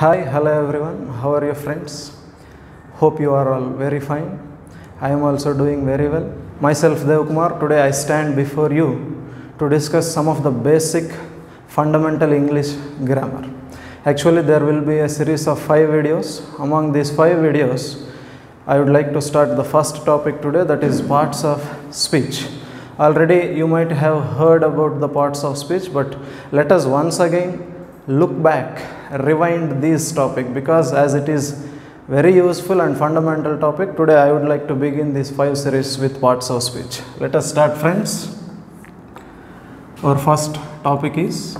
Hi, hello everyone. How are your friends? Hope you are all very fine. I am also doing very well. Myself, Dev Kumar. Today I stand before you to discuss some of the basic fundamental English grammar. Actually, there will be a series of five videos. Among these five videos, I would like to start the first topic today that is parts of speech. Already, you might have heard about the parts of speech, but let us once again look back, rewind this topic because as it is very useful and fundamental topic, today I would like to begin this five series with parts of speech. Let us start, friends. Our first topic is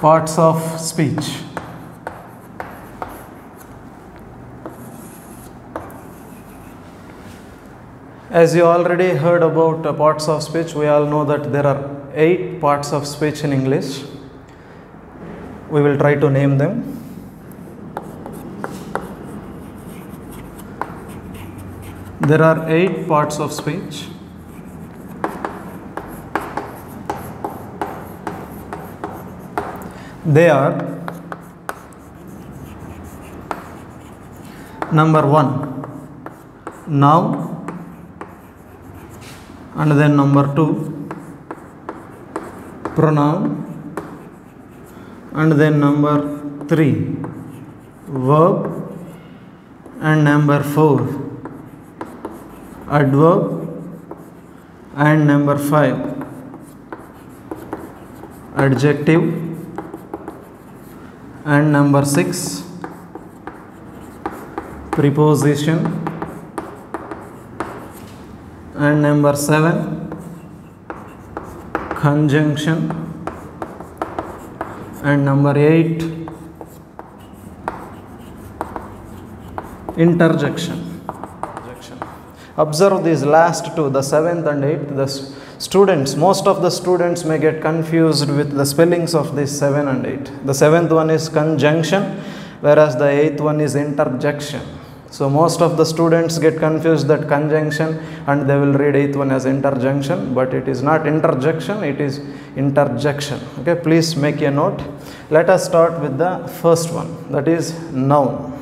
parts of speech. As you already heard about uh, parts of speech, we all know that there are eight parts of speech in English. We will try to name them. There are eight parts of speech. They are number one, noun, and then number two, pronoun, and then number three, verb, and number four, adverb, and number five, adjective, and number six, preposition, and number seven, conjunction, and number eight, interjection. Observe these last two, the seventh and eighth. The students, most of the students may get confused with the spellings of these seven and eight. The seventh one is conjunction, whereas the eighth one is interjection. So most of the students get confused that conjunction and they will read eighth one as interjunction, but it is not interjection, it is interjection. Okay, please make a note. Let us start with the first one, that is noun.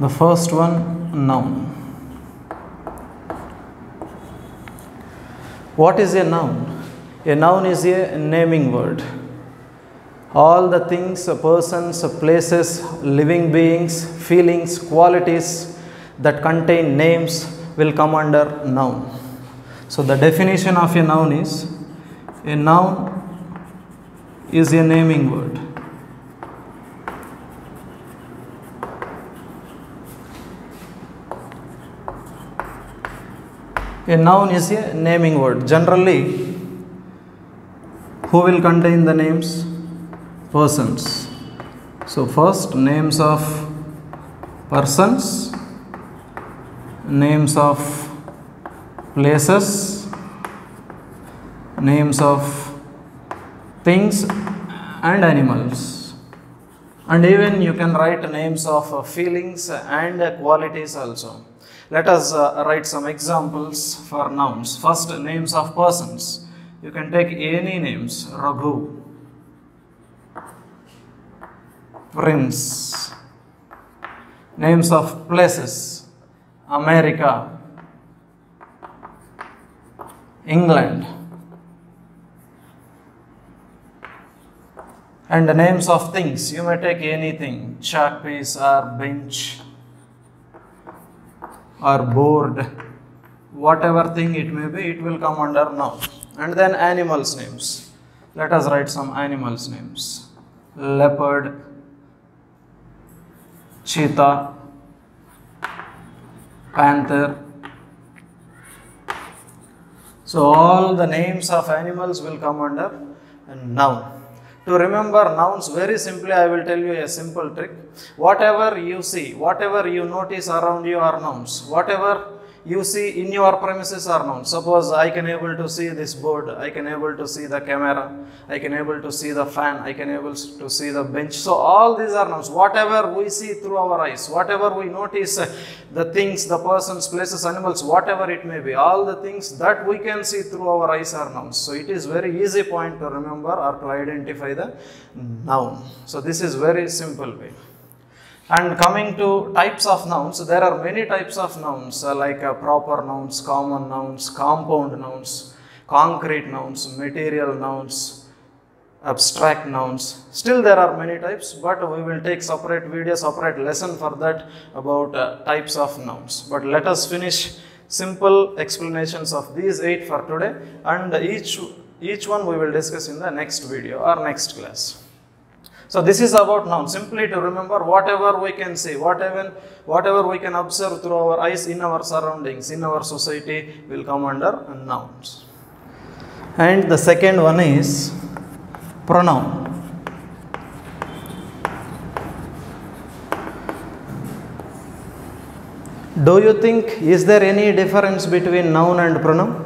The first one, noun. What is a noun? A noun is a naming word. All the things, persons, places, living beings, feelings, qualities that contain names will come under noun. So, the definition of a noun is a noun is a naming word. A noun is a naming word. Generally, who will contain the names? Persons. So, first, names of persons, names of places, names of things and animals. And even you can write names of uh, feelings and qualities also. Let us uh, write some examples for nouns. First, names of persons. You can take any names Raghu, Prince. Names of places America, England. And the names of things, you may take anything chalk piece or bench or board, whatever thing it may be, it will come under noun. And then animals' names. Let us write some animals' names leopard, cheetah, panther. So, all the names of animals will come under a noun. To remember nouns, very simply, I will tell you a simple trick. Whatever you see, whatever you notice around you are nouns. Whatever you see in your premises are nouns. Suppose I can able to see this board, I can able to see the camera, I can able to see the fan, I can able to see the bench. So all these are nouns. Whatever we see through our eyes, whatever we notice, the things, the persons, places, animals, whatever it may be, all the things that we can see through our eyes are nouns. So it is very easy point to remember or to identify the noun. So this is very simple way. And coming to types of nouns, there are many types of nouns uh, like uh, proper nouns, common nouns, compound nouns, concrete nouns, material nouns, abstract nouns. Still there are many types, but we will take separate video, separate lesson for that about uh, types of nouns. But let us finish simple explanations of these eight for today and each, each one we will discuss in the next video or next class. So this is about noun. Simply to remember whatever we can see, whatever whatever we can observe through our eyes in our surroundings, in our society will come under nouns. And the second one is pronoun. Do you think is there any difference between noun and pronoun?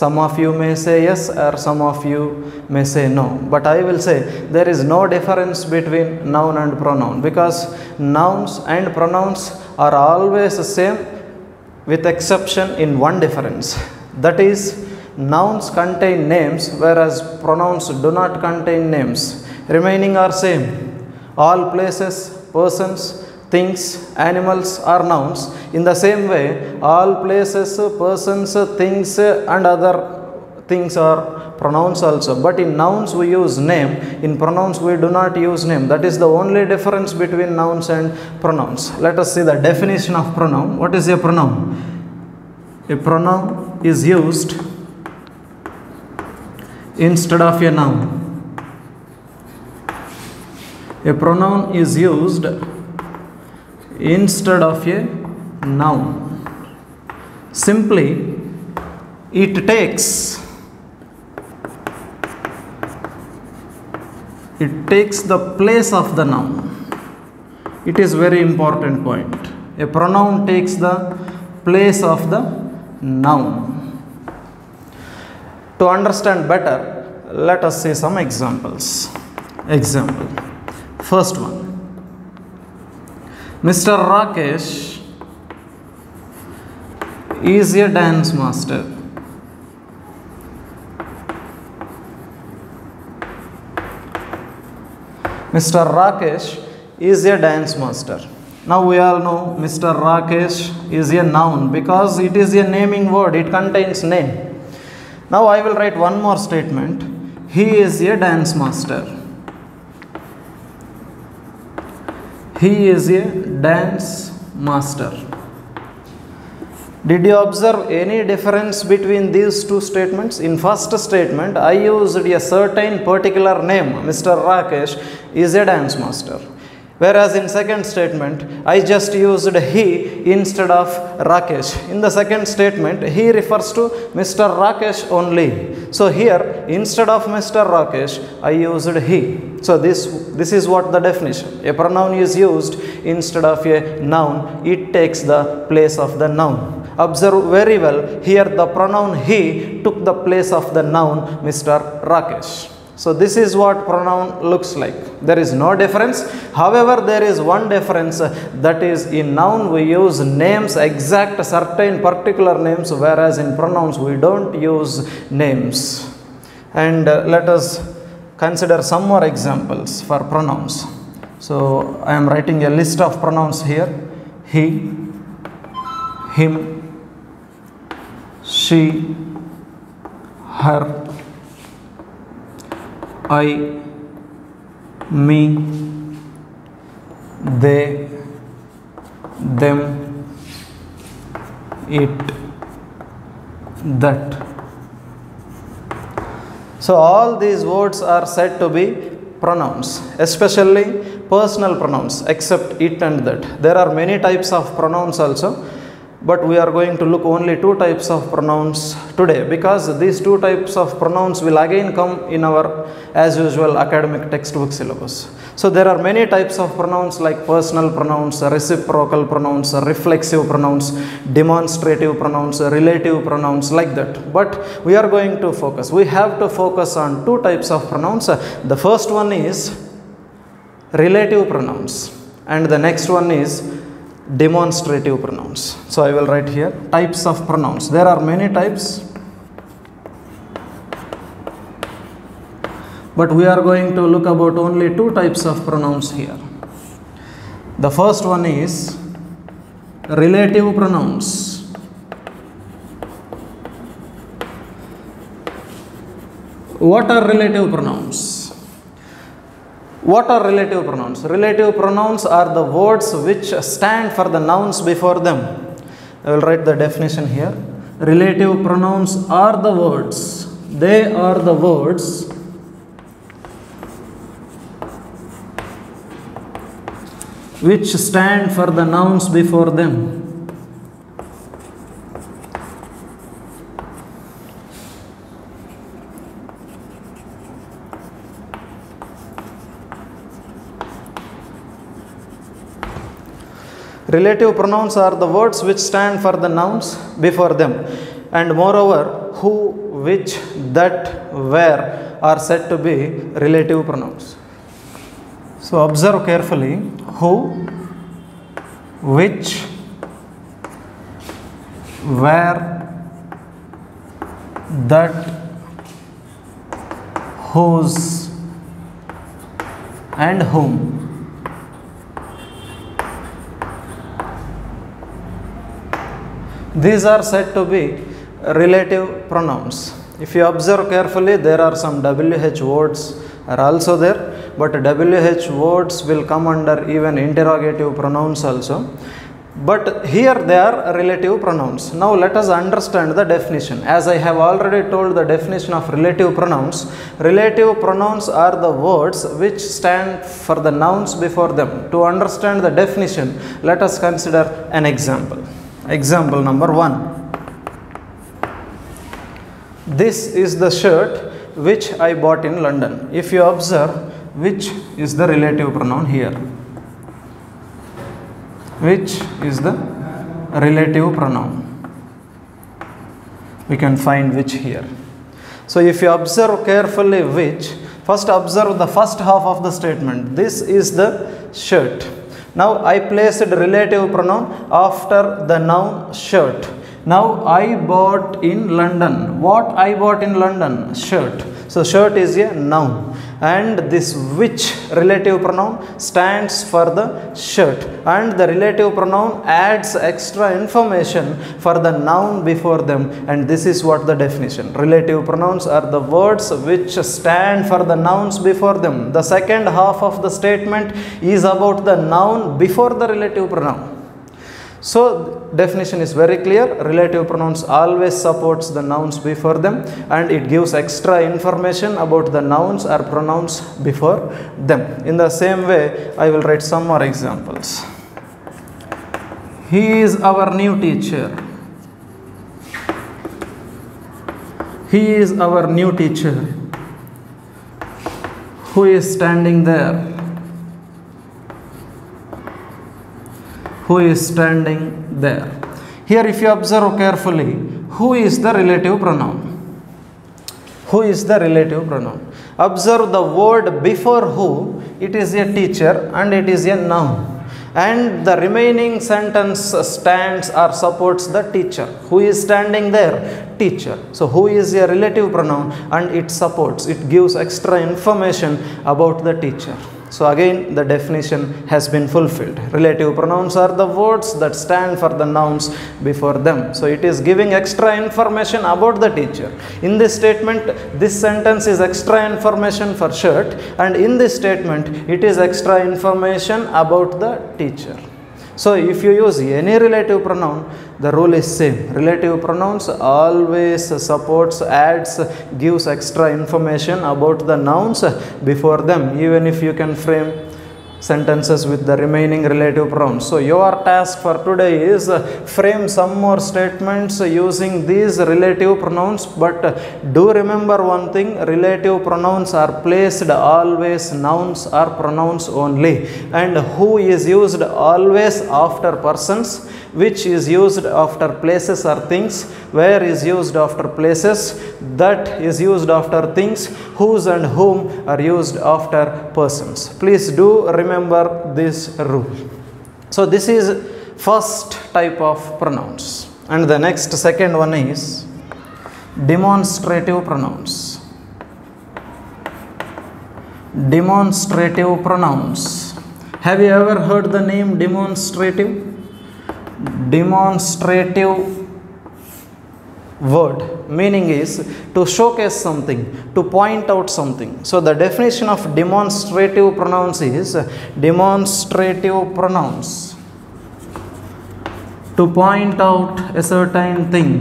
Some of you may say yes, or some of you may say no. But I will say there is no difference between noun and pronoun because nouns and pronouns are always the same with exception in one difference. That is, nouns contain names whereas pronouns do not contain names. Remaining are same. All places, persons, things, animals are nouns. In the same way, all places, persons, things, and other things are pronouns also. But in nouns we use name, in pronouns we do not use name. That is the only difference between nouns and pronouns. Let us see the definition of pronoun. What is a pronoun? A pronoun is used instead of a noun. A pronoun is used instead of a noun. Simply, it takes it takes the place of the noun. It is very important point. A pronoun takes the place of the noun. To understand better, let us see some examples. Example. First one. Mr. Rakesh is a dance master. Mr. Rakesh is a dance master. Now we all know Mr. Rakesh is a noun because it is a naming word, it contains name. Now I will write one more statement. He is a dance master. He is a dance master. Did you observe any difference between these two statements? In first statement, I used a certain particular name, Mr. Rakesh is a dance master. Whereas in second statement, I just used he instead of Rakesh. In the second statement, he refers to Mr. Rakesh only. So here, instead of Mr. Rakesh, I used he. So this, this is what the definition. A pronoun is used instead of a noun. It takes the place of the noun. Observe very well, here the pronoun he took the place of the noun Mr. Rakesh. So this is what pronoun looks like. There is no difference. However, there is one difference that is in noun we use names exact certain particular names whereas in pronouns we don't use names. And uh, let us consider some more examples for pronouns. So I am writing a list of pronouns here. He, him, she, her, I, me, they, them, it, that. So, all these words are said to be pronouns, especially personal pronouns, except it and that. There are many types of pronouns also. But we are going to look only two types of pronouns today because these two types of pronouns will again come in our as usual academic textbook syllabus. So there are many types of pronouns like personal pronouns reciprocal pronouns reflexive pronouns demonstrative pronouns relative pronouns like that. But we are going to focus. We have to focus on two types of pronouns. The first one is relative pronouns and the next one is demonstrative pronouns. So I will write here types of pronouns. There are many types, but we are going to look about only two types of pronouns here. The first one is relative pronouns. What are relative pronouns? What are relative pronouns? Relative pronouns are the words which stand for the nouns before them. I will write the definition here. Relative pronouns are the words, they are the words which stand for the nouns before them. Relative pronouns are the words which stand for the nouns before them, and moreover, who, which, that, where are said to be relative pronouns. So, observe carefully who, which, where, that, whose, and whom. These are said to be relative pronouns. If you observe carefully, there are some WH words are also there, but WH words will come under even interrogative pronouns also. But here they are relative pronouns. Now let us understand the definition. As I have already told the definition of relative pronouns, relative pronouns are the words which stand for the nouns before them. To understand the definition, let us consider an example. Example number one. This is the shirt which I bought in London. If you observe, which is the relative pronoun here? Which is the relative pronoun? We can find which here. So, if you observe carefully which, first observe the first half of the statement. This is the shirt. Now, I placed relative pronoun after the noun shirt. Now, I bought in London. What I bought in London? Shirt. So, shirt is a noun and this which relative pronoun stands for the shirt. And the relative pronoun adds extra information for the noun before them. And this is what the definition. Relative pronouns are the words which stand for the nouns before them. The second half of the statement is about the noun before the relative pronoun so definition is very clear. Relative pronouns always supports the nouns before them and it gives extra information about the nouns or pronouns before them. In the same way, I will write some more examples. He is our new teacher. He is our new teacher. Who is standing there? Who is standing there. Here, if you observe carefully, who is the relative pronoun? Who is the relative pronoun? Observe the word before who, it is a teacher and it is a noun. And the remaining sentence stands or supports the teacher. Who is standing there? Teacher. So, who is a relative pronoun and it supports, it gives extra information about the teacher. So again the definition has been fulfilled. Relative pronouns are the words that stand for the nouns before them. So it is giving extra information about the teacher. In this statement this sentence is extra information for shirt and in this statement it is extra information about the teacher. So if you use any relative pronoun, the rule is same. Relative pronouns always supports, adds, gives extra information about the nouns before them. Even if you can frame sentences with the remaining relative pronouns. So your task for today is frame some more statements using these relative pronouns but do remember one thing relative pronouns are placed always nouns or pronouns only and who is used always after persons which is used after places or things. Where is used after places? That is used after things. Whose and whom are used after persons. Please do remember this rule. So this is first type of pronouns. And the next second one is demonstrative pronouns. Demonstrative pronouns have you ever heard the name demonstrative? Demonstrative word meaning is to showcase something to point out something. So the definition of demonstrative pronouns is demonstrative pronouns to point out a certain thing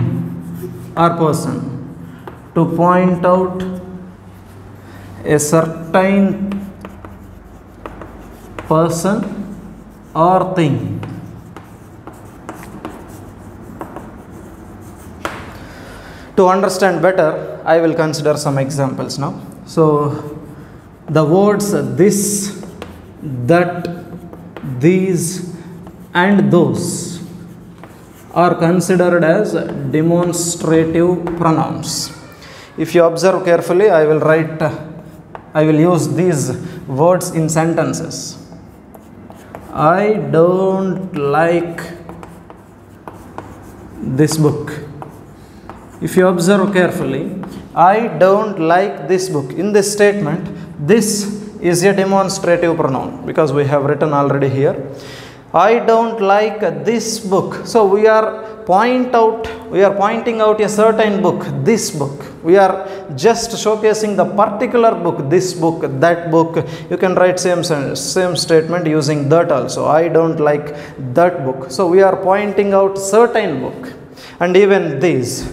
or person. To point out a certain person or thing? To understand better i will consider some examples now. So the words this that these and those are considered as demonstrative pronouns. If you observe carefully i will write i will use these words in sentences i don't like this book. If you observe carefully i don't like this book. In this statement this is a demonstrative pronoun because we have written already here i don't like this book. So we are point out we are pointing out a certain book this book. We are just showcasing the particular book this book that book. You can write same same statement using that also. I don't like that book. So we are pointing out certain book. And even these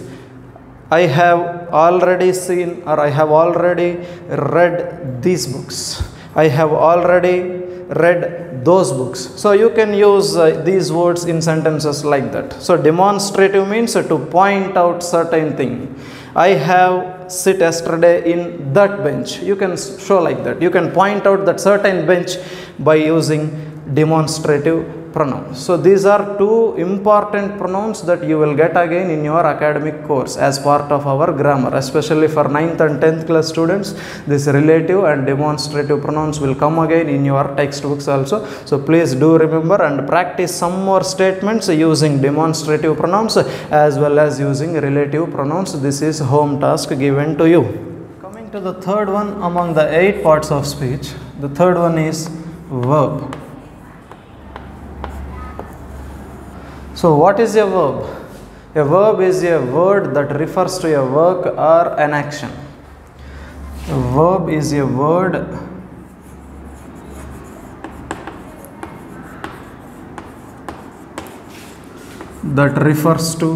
I have already seen or I have already read these books. I have already read those books. So you can use uh, these words in sentences like that. So demonstrative means uh, to point out certain thing. I have sit yesterday in that bench. You can show like that. You can point out that certain bench by using demonstrative pronouns. So these are two important pronouns that you will get again in your academic course as part of our grammar, especially for 9th and 10th class students. This relative and demonstrative pronouns will come again in your textbooks also. So please do remember and practice some more statements using demonstrative pronouns as well as using relative pronouns. This is home task given to you. Coming to the third one among the eight parts of speech, the third one is verb. So, what is a verb? A verb is a word that refers to a work or an action. A verb is a word that refers to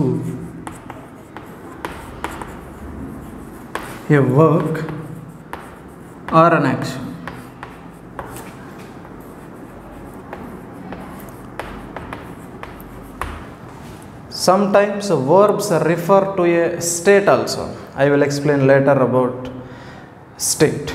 a work or an action. Sometimes verbs refer to a state also. I will explain later about state.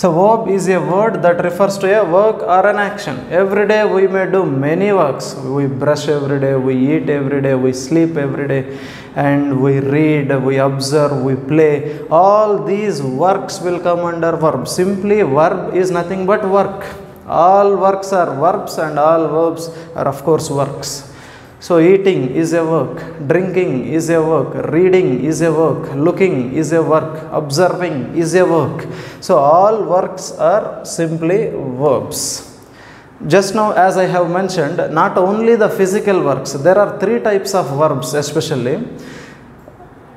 So, verb is a word that refers to a work or an action. Every day we may do many works. We brush every day, we eat every day, we sleep every day, and we read, we observe, we play. All these works will come under verb. Simply, verb is nothing but work. All works are verbs, and all verbs are, of course, works. So, eating is a work, drinking is a work, reading is a work, looking is a work, observing is a work. So, all works are simply verbs. Just now, as I have mentioned, not only the physical works, there are three types of verbs, especially.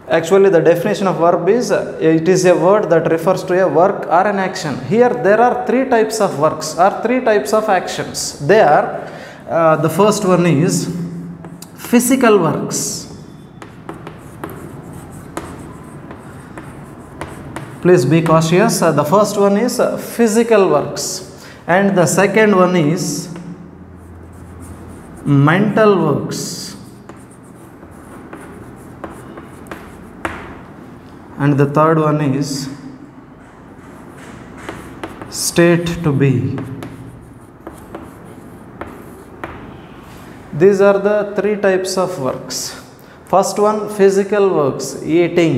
Actually, the definition of verb is it is a word that refers to a work or an action. Here, there are three types of works or three types of actions. They are uh, the first one is physical works. Please be cautious. Uh, the first one is uh, physical works. and the second one is mental works and the third one is state to be these are the three types of works. First one physical works eating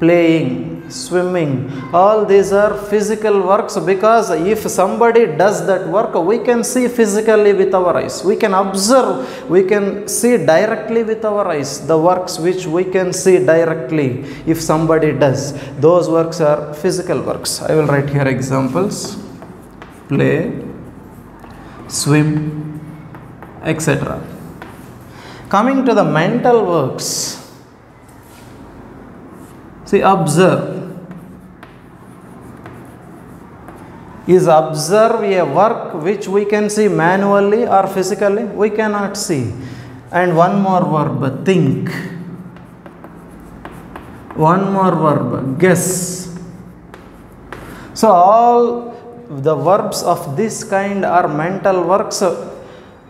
playing swimming. All these are physical works because if somebody does that work we can see physically with our eyes. We can observe we can see directly with our eyes the works which we can see directly if somebody does. Those works are physical works. I will write here examples. Play swim etc coming to the mental works. See observe. Is observe a work which we can see manually or physically? We cannot see. And one more verb think. One more verb guess. So all the verbs of this kind are mental works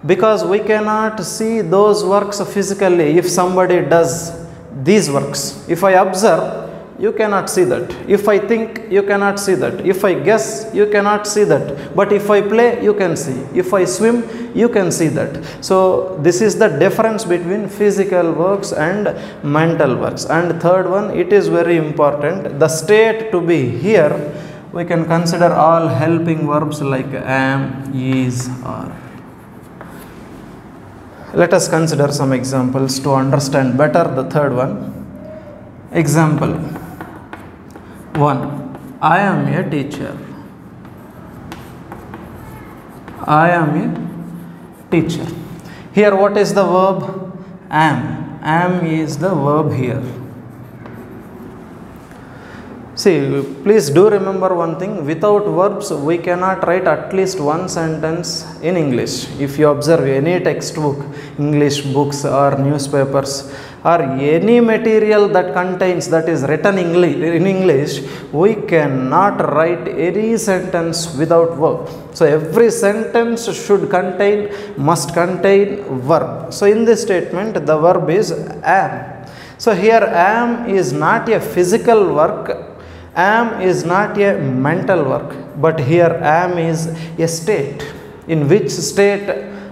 because we cannot see those works physically if somebody does these works. If i observe you cannot see that. If i think you cannot see that. If i guess you cannot see that. But if i play you can see. If i swim you can see that. So this is the difference between physical works and mental works. And third one it is very important the state to be here we can consider all helping verbs like am is are let us consider some examples to understand better the third one. Example. 1 i am a teacher. I am a teacher. Here what is the verb? Am. Am is the verb here see please do remember one thing without verbs we cannot write at least one sentence in english if you observe any textbook english books or newspapers or any material that contains that is written in English, we cannot write any sentence without verb. So every sentence should contain, must contain verb. So in this statement, the verb is am. So here am is not a physical work, am is not a mental work, but here am is a state. In which state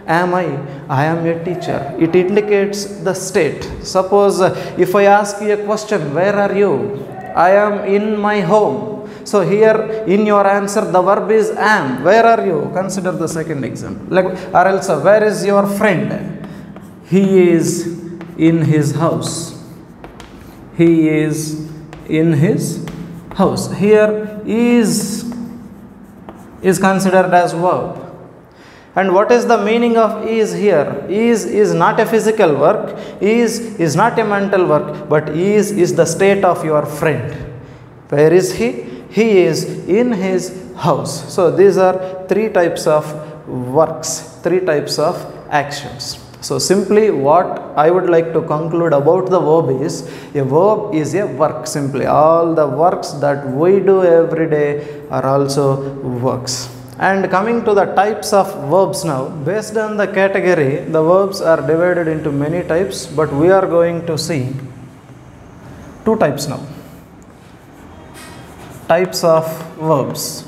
am I? I am a teacher. It indicates the state. Suppose if I ask you a question, where are you? I am in my home. So here in your answer the verb is am. Where are you? Consider the second example. Like or else where is your friend? He is in his house. He is in his house. Here is is considered as verb. And what is the meaning of is here? Is is not a physical work. Is is not a mental work. But is is the state of your friend. Where is he? He is in his house. So these are three types of works three types of actions so simply what i would like to conclude about the verb is a verb is a work simply all the works that we do every day are also works and coming to the types of verbs now, based on the category, the verbs are divided into many types, but we are going to see two types now. Types of verbs.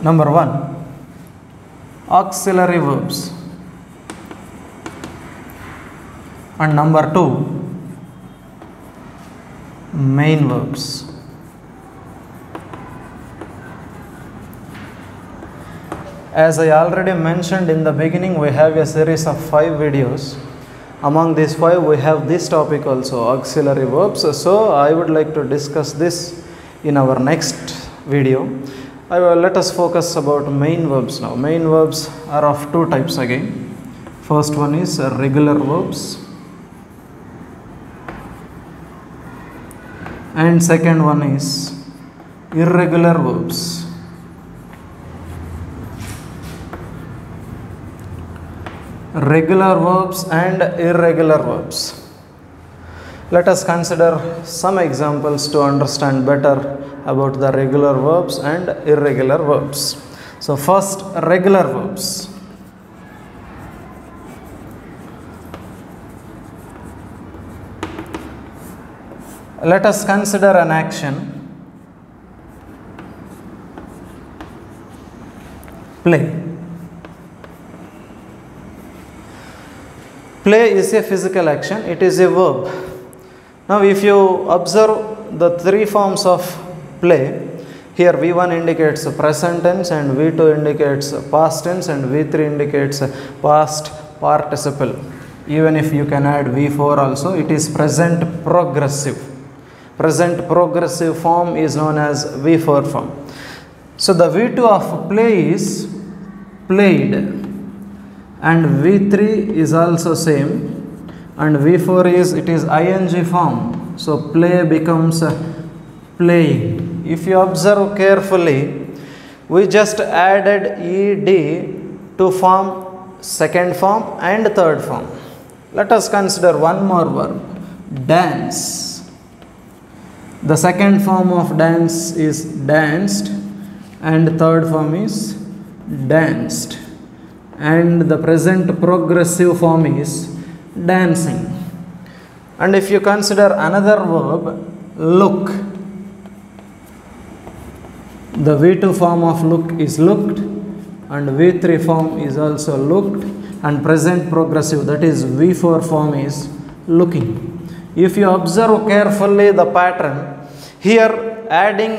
Number one, auxiliary verbs. And number two, main verbs. As I already mentioned in the beginning, we have a series of five videos. Among these five, we have this topic also auxiliary verbs. So, I would like to discuss this in our next video. Will, let us focus about main verbs now. Main verbs are of two types again. First one is regular verbs and second one is irregular verbs regular verbs and irregular verbs Let us consider some examples to understand better about the regular verbs and irregular verbs. So, first, regular verbs. Let us consider an action play. Play is a physical action, it is a verb. Now, if you observe the three forms of play, here V1 indicates present tense and V2 indicates past tense and V3 indicates past participle. Even if you can add V4 also, it is present progressive. Present progressive form is known as V4 form. So, the V2 of play is played and V3 is also same and V4 is it is ing form. So, play becomes playing. If you observe carefully, we just added ed to form second form and third form. Let us consider one more verb dance. The second form of dance is danced and third form is danced and the present progressive form is dancing. And if you consider another verb look the V2 form of look is looked and V3 form is also looked and present progressive that is V4 form is looking. If you observe carefully the pattern here adding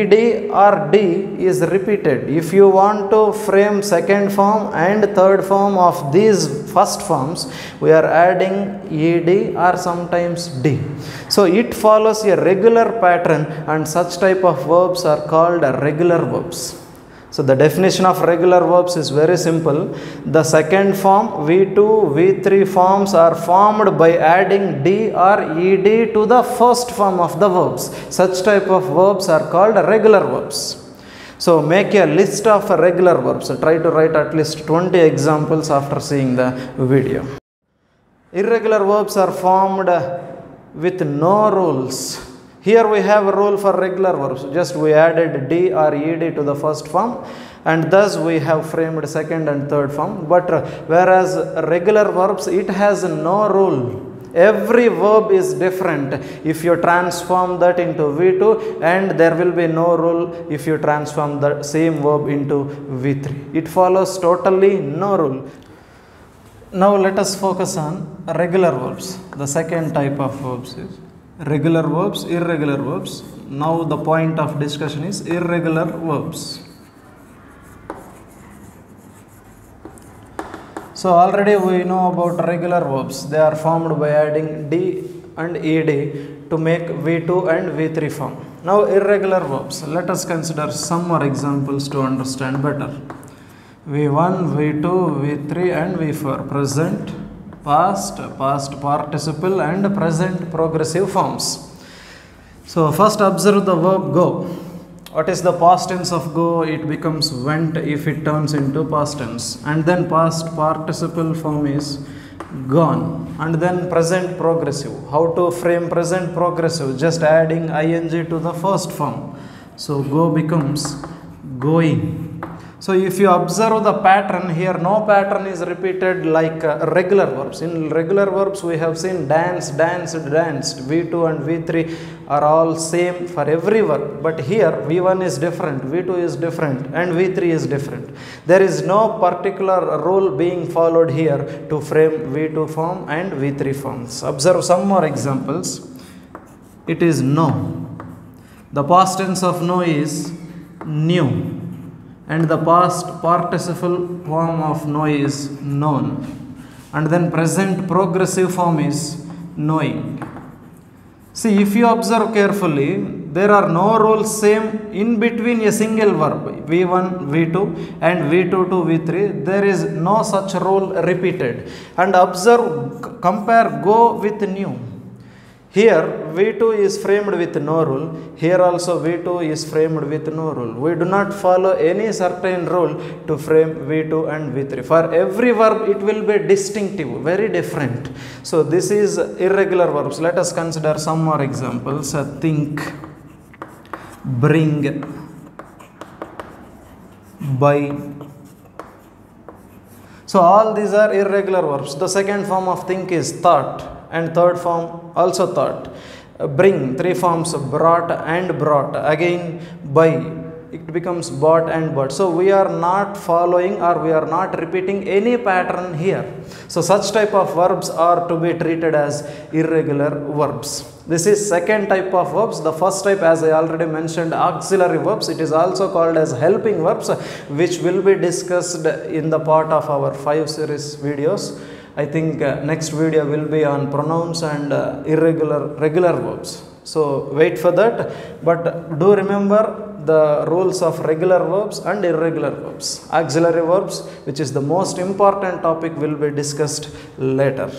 ed or d is repeated. If you want to frame second form and third form of these first forms we are adding ed or sometimes d. So it follows a regular pattern and such type of verbs are called regular verbs. So the definition of regular verbs is very simple. The second form V2, V3 forms are formed by adding D or ED to the first form of the verbs. Such type of verbs are called regular verbs. So make a list of regular verbs. Try to write at least 20 examples after seeing the video. Irregular verbs are formed with no rules here we have a rule for regular verbs. Just we added d or ed to the first form and thus we have framed second and third form. But whereas regular verbs it has no rule. Every verb is different if you transform that into V2 and there will be no rule if you transform the same verb into V3. It follows totally no rule. Now let us focus on regular verbs. The second type of verbs is regular verbs, irregular verbs. Now the point of discussion is irregular verbs. So already we know about regular verbs. They are formed by adding d and ed to make v2 and v3 form. Now irregular verbs. Let us consider some more examples to understand better. v1, v2, v3 and v4 present past, past participle and present progressive forms. So first observe the verb go. What is the past tense of go? It becomes went if it turns into past tense. And then past participle form is gone. And then present progressive. How to frame present progressive? Just adding ing to the first form. So go becomes going so if you observe the pattern here, know pattern is repeated like uh, regular verbs. In regular verbs, we have seen dance, danced, danced. V2 and V3 are all same for every verb. But here, V1 is different, V2 is different, and V3 is different. There is know particular rule being followed here to frame V2 form and V3 forms. Observe some more examples. It is no. The past tense of no is knew and the past participle form of know is known. And then present progressive form is knowing. See if you observe carefully there are no rules same in between a single verb v1 v2 and v2 to v3 there is no such rule repeated. And observe compare go with new Here V2 is framed with no rule. Here also V2 is framed with no rule. We do not follow any certain rule to frame V2 and V3. For every verb it will be distinctive, very different. So this is irregular verbs. Let us consider some more examples. Uh, think, bring, buy. So all these are irregular verbs. The second form of think is thought and third form also thought. Bring three forms brought and brought. Again buy it becomes bought and bought. So we are not following or we are not repeating any pattern here. So such type of verbs are to be treated as irregular verbs. This is second type of verbs. The first type as i already mentioned auxiliary verbs. It is also called as helping verbs which will be discussed in the part of our five series videos I think uh, next video will be on pronouns and uh, irregular regular verbs. So wait for that. But do remember the rules of regular verbs and irregular verbs. Auxiliary verbs, which is the most important topic, will be discussed later.